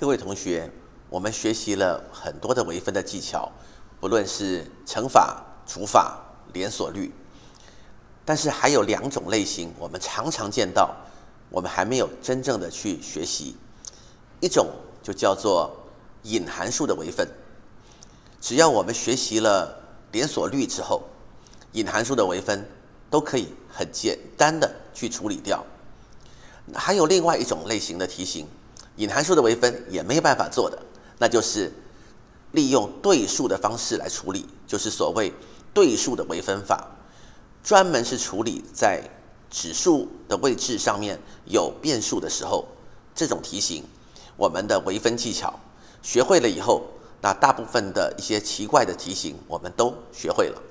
各位同学，我们学习了很多的微分的技巧，不论是乘法、除法、连锁律，但是还有两种类型，我们常常见到，我们还没有真正的去学习。一种就叫做隐函数的微分。只要我们学习了连锁律之后，隐函数的微分都可以很简单的去处理掉。还有另外一种类型的题型，隐函数的微分也没有办法做的，那就是利用对数的方式来处理，就是所谓对数的微分法，专门是处理在指数的位置上面有变数的时候，这种题型，我们的微分技巧学会了以后。那大部分的一些奇怪的题型，我们都学会了。